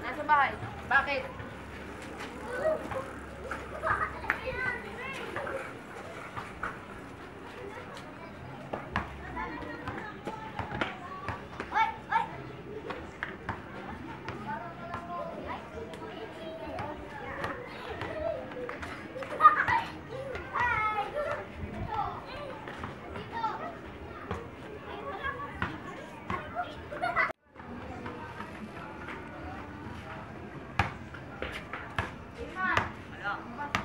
Nasa bahay. Bakit? up.